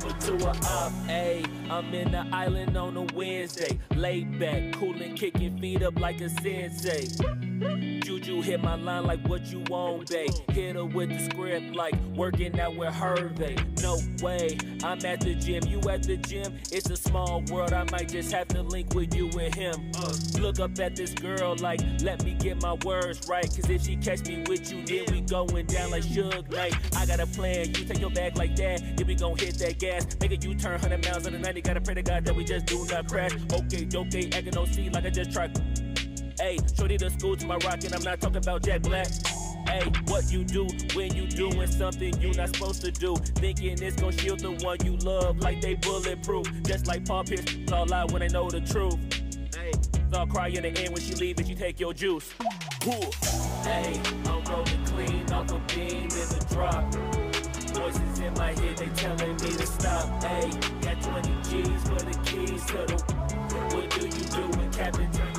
to I'm in the island on a Wednesday. Laid back, coolin', kicking feet up like a sensei. Hit my line like what you want, babe. Hit her with the script like working out with Hervey. No way, I'm at the gym, you at the gym. It's a small world, I might just have to link with you and him. Look up at this girl like, let me get my words right. Cause if she catch me with you, then we going down like Suge Knight. I got a plan, you take your bag like that, then we gon' hit that gas. Make a U-turn, 100 miles on the 90, gotta pray to God that we just do not crash. Okay, okay, acting no see like I just tried. Hey, shorty the school to my rocket, I'm not talking about Jack Black. Hey, what you do when you doing something you not supposed to do? Thinking it's gonna shield the one you love like they bulletproof. Just like Paul Pierce, it's all lie when they know the truth. Hey, all cry in the end when she leave and you take your juice. Cool. Hey, I'm rolling clean off a beam in the drop. Voices in my head, they telling me to stop. Hey, got 20 G's for the keys to the.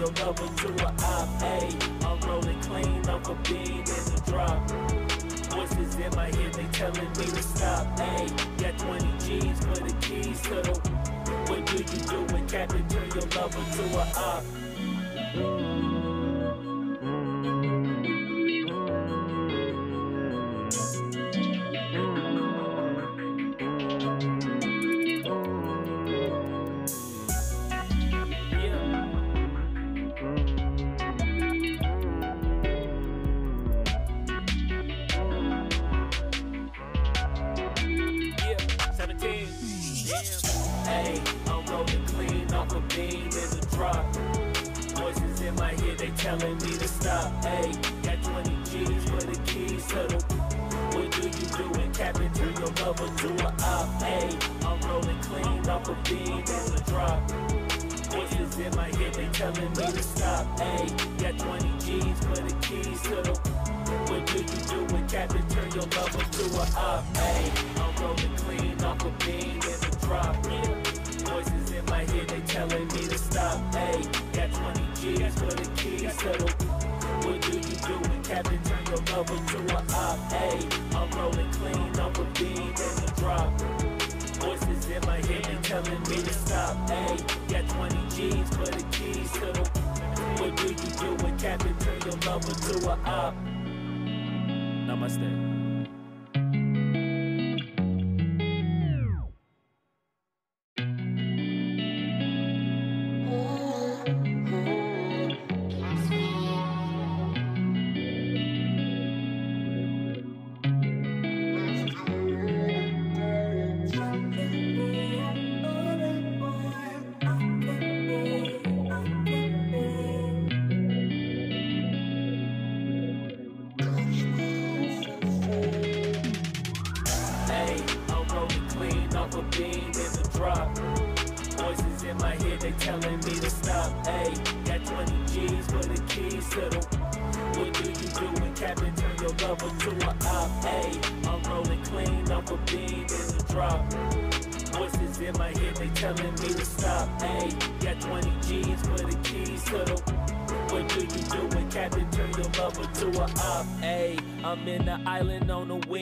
Your lover to a op? Hey, I'm rolling clean off a beam in the drop. Voices in my head, they telling me to stop. Hey, got 20 G's for the keys to the. What do you do when Captain turn your lover to a op? 15 is a drop. Voices in my head, they telling me to stop. Hey, got 20 G's for the keys to the. What do you do when tapping to your lover to a op? Hey, I'm rolling clean off a beam is a drop. Voices in my head, they telling me to stop. Hey, got 20 G's for the keys to the. What do you do when tapping turn your lover to a op? Hey, I'm rolling clean off a beam is a drop. Yeah. Captain turn your lover to a op? Hey, I'm rolling clean off a beam in the drop. Voices in my head, they telling me to stop. Hey, got 20 G's for the keys to the. What do you do when Captain turn your lover to a op? Namaste. Beam in the drop. Voices in my head, they telling me to stop. Hey, got 20 G's for the keys to the. What do you do when Captain turn your lover to a op? Hey, I'm rolling clean off a beam in the drop. Voices in my head, they telling me to stop. Hey, got 20 G's for the keys to the. What do you do when Captain turn your lover to a op? Hey, I'm in the island on the wind.